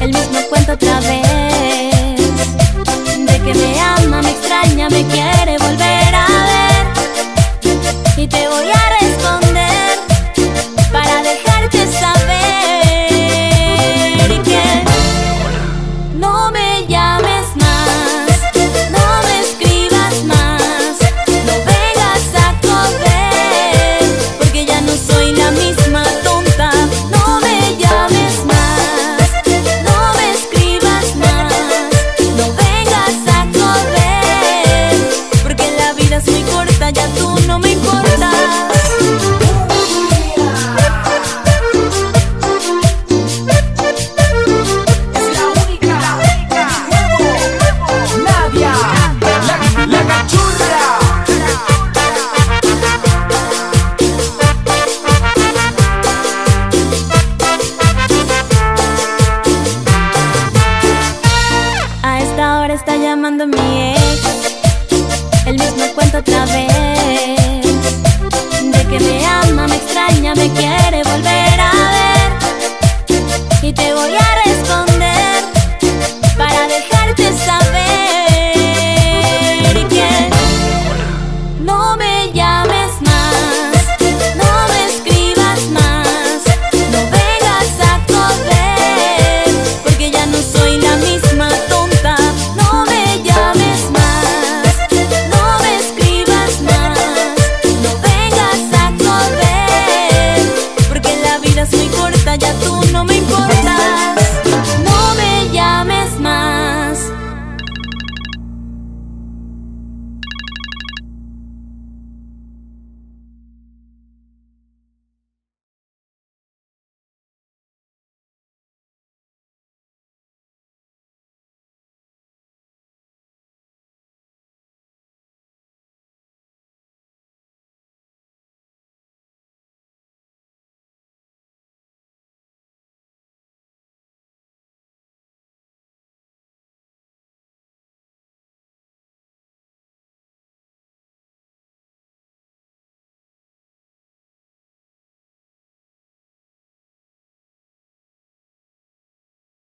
el mismo cuento otra vez, de que me ama, me extraña, me quiere volver.